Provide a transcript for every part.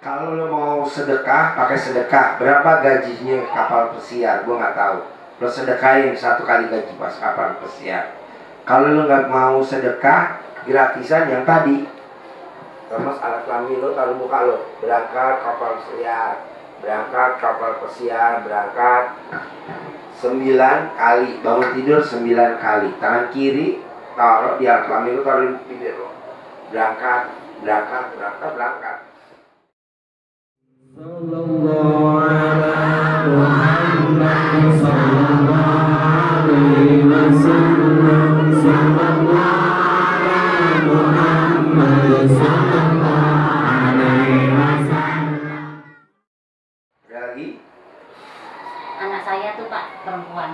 Kalau lo mau sedekah, pakai sedekah. Berapa gajinya kapal pesiar? Gue nggak tahu. Lo sedekahin satu kali gaji pas kapal pesiar. Kalau lo nggak mau sedekah, gratisan yang tadi. Terus alat kelamin lo taruh muka lo. Berangkat kapal pesiar. Berangkat kapal pesiar. Berangkat sembilan kali. Bangun tidur sembilan kali. Tangan kiri taruh di alat kelamin lo taruh di bibir lo. Berangkat, berangkat, berangkat, berangkat. Anak saya tuh pak perempuan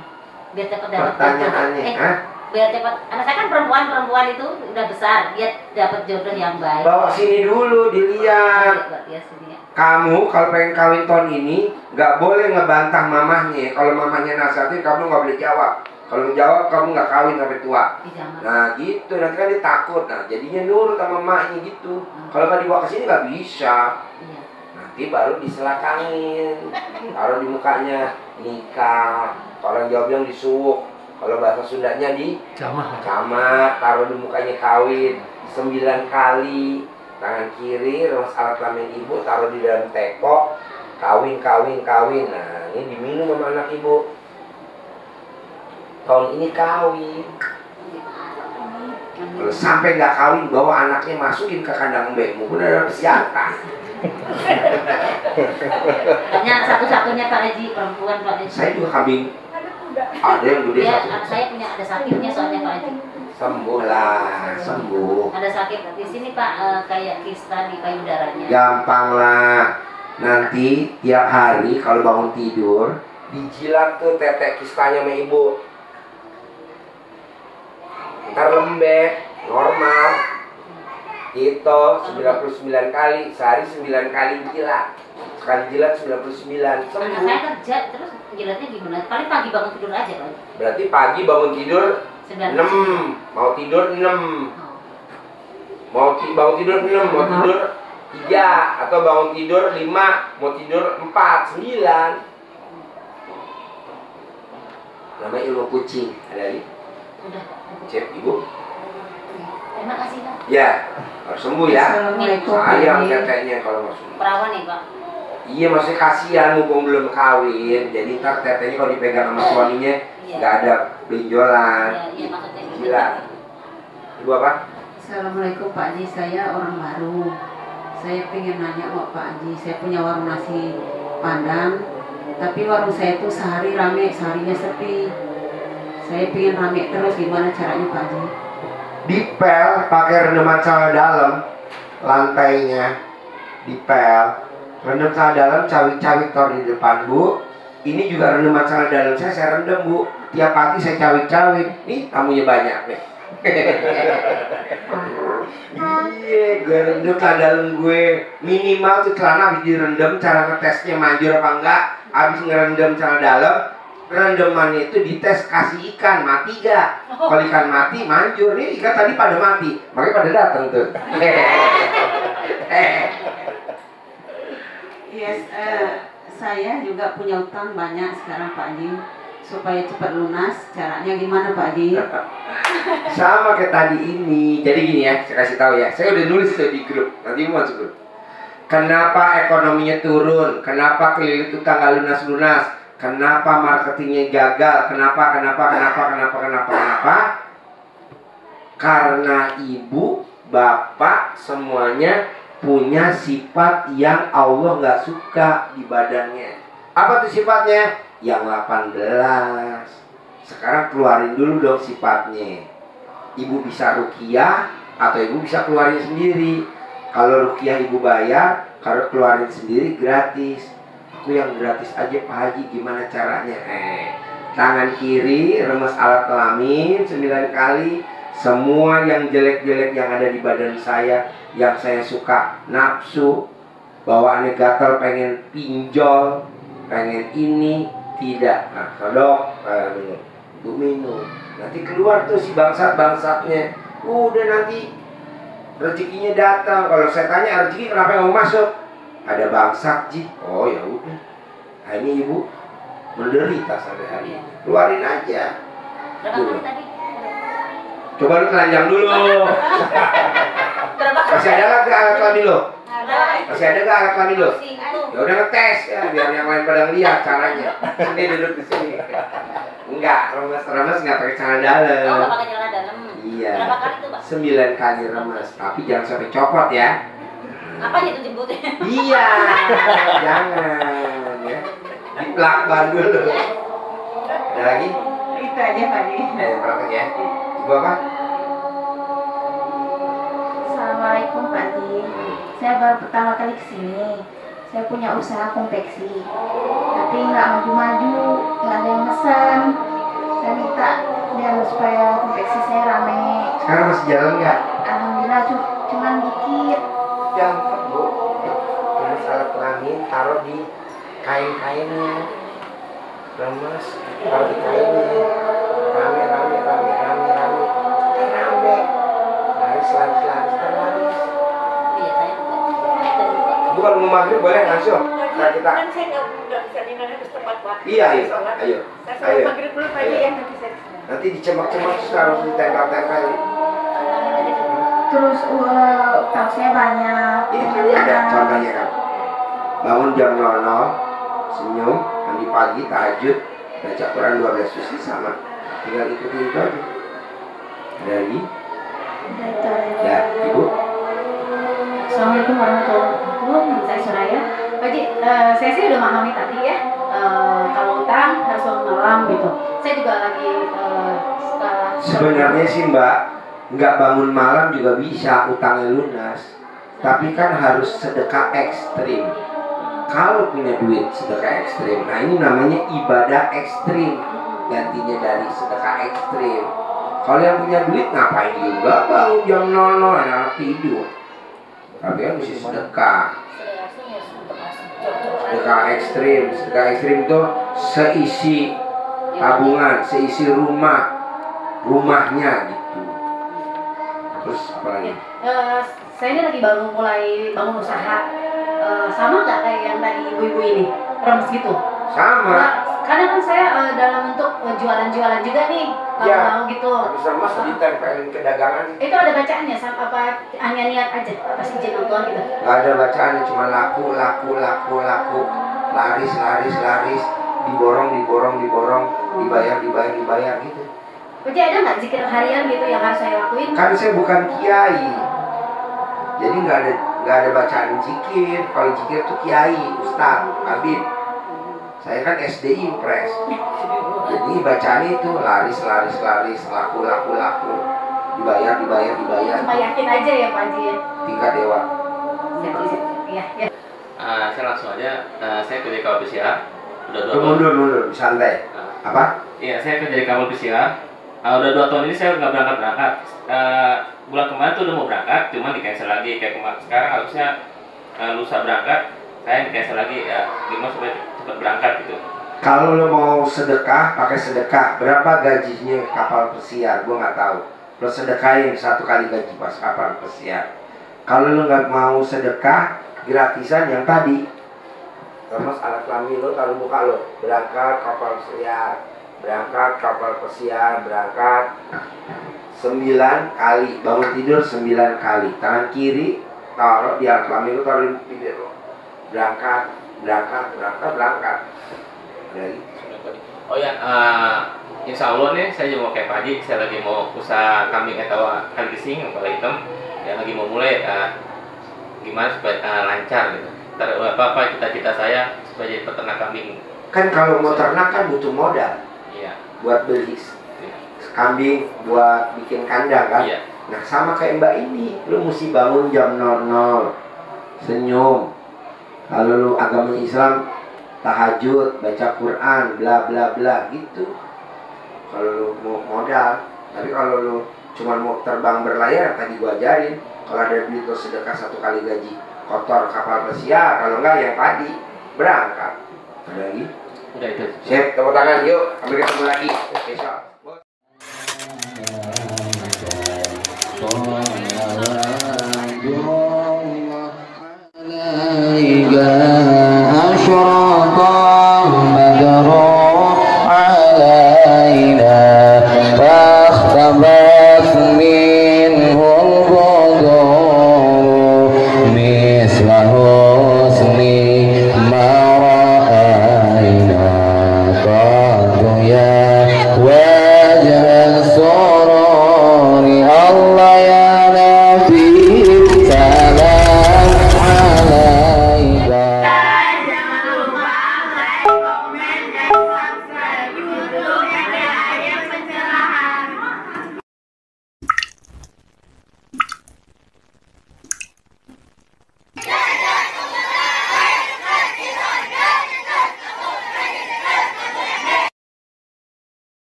biar cepat dapat Pertanyaannya, jodoh. eh, Hah? biar cepat anak saya kan perempuan perempuan itu udah besar dia dapat jodoh yang baik Bawa sini dulu dilihat. Buat dia sendiri. Kamu kalau pengen kawin tahun ini nggak boleh ngebantah mamahnya. Kalau mamahnya nasihatin kamu nggak boleh jawab. Kalau menjawab kamu nggak kawin sampai tua. Nah gitu nanti kan dia takut. Nah jadinya nurut sama mamahnya gitu. Kalau nggak dibawa ke sini nggak bisa. iya Nanti baru diselakangin. Taruh di mukanya nikah. Kalau yang jawab yang disuwuk. Kalau bahasa Sundanya di camat, taruh di mukanya kawin sembilan kali tangan kiri remas alat kelamin ibu taruh di dalam teko kawin kawin kawin. Nah ini diminum sama anak ibu. Tahun ini kawin. Kalau sampai nggak kawin bawa anaknya masukin ke kandang bemu udah ada kesehatan hanya satu-satunya Pak Haji perempuan Pak Haji. Saya juga kambing. Ada yang gede anak saya punya ada sakitnya soalnya Pak Haji sembuh lah sembuh ada sakit di sini Pak eh, kayak kista di payudaranya Gampang lah. Nanti tiap hari kalau bangun tidur dijilat tuh tetek kistanya sama ibu. Ntar lembek, normal. Itu 99 kali, sehari 9 kali jilat. Sekali jilat 99, anak saya sembuh. kerja terus jilatnya gimana paling pagi bangun tidur aja Haji Berarti pagi bangun tidur sembilan 6, mau tidur 6. Oh. Mau ti bangun tidur 6, mau tidur 3 atau bangun tidur 5, mau tidur 4, 9. Namanya ilmu kucing. Ada lagi? udah Cek ibu. terima kasih Pak Ya, harus sembuh ya. Sayang tetenya kalau mau sembuh. perawan nih Pak Iya, maksudnya kasihan mumpung belum kawin. Jadi ntar tetenya kalau dipegang sama suaminya Iya. nggak ada benjolan. Iya, iya maksudnya gitu. Jilat. Ibu apa? Assalamualaikum Pak Haji, saya orang baru. Saya pengen nanya kok Pak Haji, saya punya warung nasi padang, tapi warung saya itu sehari rame, seharinya sepi. Saya pengen rame terus, gimana caranya Pak Haji? dipel pakai rendaman celana dalam lantainya dipel rendam celana dalam cawik-cawik tor di depan bu. Ini juga rendaman celana dalam saya saya rendam bu. Tiap pagi saya cawik-cawik. Nih tamunya banyak nih. Iya gue rendam dalam gue. Minimal tuh celana habis direndam cara ngetesnya manjur apa enggak? Habis ngerendam celana dalam rendamannya itu dites kasih ikan mati gak kalau ikan mati manjur. Nih ikan tadi pada mati makanya pada datang tuh Yes, eh, saya juga punya utang banyak sekarang Pak Haji. Supaya cepat lunas, caranya gimana Pak Haji? sama kayak tadi ini. Jadi gini ya saya kasih tahu ya. Saya udah nulis di grup. Nanti mau masuk grup. Kenapa ekonominya turun? Kenapa kelilit utang gak lunas lunas kenapa marketingnya gagal? Kenapa kenapa kenapa kenapa kenapa kenapa? Karena ibu bapak semuanya punya sifat yang Allah nggak suka di badannya. Apa tuh sifatnya? Yang 18 sekarang keluarin dulu dong sifatnya. Ibu bisa rukiah atau ibu bisa keluarin sendiri. Kalau rukiah ibu bayar kalau keluarin sendiri gratis. Aku yang gratis aja Pak Haji gimana caranya? Eh tangan kiri remes alat kelamin 9 kali semua yang jelek-jelek yang ada di badan saya yang saya suka nafsu bawaannya gatal pengen pinjol pengen ini tidak. Nah sodok eh, minum. Ibu minum. Nanti keluar tuh si bangsat bangsatnya udah nanti rezekinya datang. Kalau saya tanya rezeki kenapa nggak mau masuk? Ada bangsak ji. Oh ya udah. Nah, ini ibu menderita sampai hari ini. Keluarin aja. Berapa? Coba lu telanjang dulu. Masih ada nggak ke alat kelamin lo? Ada. masih ada nggak alat kelamin lo? Ya udah ngetes ya biar yang lain pada lihat caranya. Ini duduk di sini. Enggak remes remes nggak pakai celana Oh, dalam nggak pakai celana dalam. Iya. Berapa kali tuh, Pak? sembilan kali remes tapi jangan sampai copot ya. Apa itu jembutnya? iya jangan ya. Dipelakban dulu. Ada lagi? Itu aja Pak Haji. eh praktek ya ibu apa Assalamualaikum Pak Haji. Saya baru pertama kali ke sini. Saya punya usaha konveksi, tapi nggak maju-maju, nggak ada yang pesan. Saya minta biar supaya konveksi saya rame. sekarang masih jalan nggak Alhamdulillah cu- cuman dikit. gampang bu ini alat kelamin taruh di kain-kainnya remes taruh di kainnya rame kalau mau maghrib boleh langsung nah, kita kan saya nggak nggak bisa di mana harus tepat waktu iya. Iya sholat. ayo. saya sholat ayo. maghrib dulu pagi Ayo. ya nanti saya nanti dicemak-cemak terus harus ditempel-tempel. Terus uh, utang saya banyak. ini kan ada contohnya kan bangun jam 00 senyum mandi pagi tahajud baca Quran 12 juz sama. Tinggal ikuti itu aja. Ada lagi? Ya ibu? Assalamualaikum warahmatullahi wabarakatuh. Saya Suraya. Pak Haji, eh, saya sih udah memahami tadi ya. eh, kalau utang harus malam gitu. Saya juga lagi setelah sebenarnya sih mbak nggak bangun malam juga bisa utangnya lunas tapi kan harus sedekah ekstrim kalau punya duit sedekah ekstrim nah ini namanya ibadah ekstrim gantinya dari sedekah ekstrim kalau yang punya duit ngapain juga bangun jam 00 anak tidur tapi kan mesti sedekah. Sedekah ekstrim. Sedekah ekstrim itu seisi tabungan seisi rumah. Rumahnya gitu. Terus apa lagi? Eh, saya ini lagi baru mulai bangun usaha. Eh, sama nggak kayak yang tadi ibu-ibu ini? Remes gitu? sama. Nah, karena kan saya eh, dalam bentuk jualan-jualan juga nih, Ya. mau gitu. habis remas ditempelin ke dagangan. Itu ada bacaannya, sama apa hanya niat aja, pas izin nonton gitu. nggak ada bacaannya cuma laku laku laku laku. Laris laris laris. Diborong diborong diborong. Dibayar dibayar dibayar gitu. Jadi ada nggak zikir harian gitu yang harus saya lakuin? kan saya bukan kiai. Jadi nggak ada nggak ada bacaan zikir. Kalau zikir tuh kiai ustad habib saya kan SD impres jadi bacaan itu laris laris laris laku laku laku dibayar dibayar dibayar Cuma yakin aja ya Pak Haji ya. tingkat dewa. Iya, iya. Ah, saya langsung aja, Ah, saya kerja kapal pesiar. Udah dua mundur mundur santai Ah, apa Iya, saya kerja di kapal pesiar. Ah, udah dua tahun ini saya nggak berangkat berangkat. bulan kemarin tuh udah mau berangkat, cuma di cancel lagi. Kayak kemarin sekarang harusnya ah, lusa berangkat, cancel lagi. Ya, gimana supaya cepat berangkat gitu? kalau lu mau sedekah pakai sedekah. Berapa gajinya kapal pesiar? Gua nggak tahu. Lu sedekahin satu kali gaji pas kapal pesiar. Kalau lu nggak mau sedekah gratisan yang tadi. Terus alat kelamin lu taruh muka lu berangkat kapal pesiar. Berangkat kapal pesiar berangkat. Sembilan kali. Bangun tidur sembilan kali. Tangan kiri taruh di alat kelamin lu taruh di bibir lu berangkat berangkat berangkat berangkat. Dari Oh ya, ah, insya Allah nih saya juga mau kayak Pak Haji, saya lagi mau usaha kambing atau kambing sing yang kepala hitam, yang lagi mau mulai ah, gimana supaya ah, lancar gitu. Ntar apa apa cita-cita saya supaya jadi peternak kambing. kan kalau mau ternak kan butuh modal. Iya, buat beli iya, kambing buat bikin kandang kan. Iya. nah sama kayak mbak ini lu mesti bangun jam 00 senyum kalau lu agama Islam tahajud baca Quran bla bla bla gitu kalau lu mau modal tapi kalau lu cuma mau terbang berlayar tadi gua ajarin kalau ada duit sedekah satu kali gaji kotor kapal pesiar kalau enggak yang tadi berangkat ada lagi Udah itu. Siap, tepuk tangan yuk. Sampai ketemu lagi besok.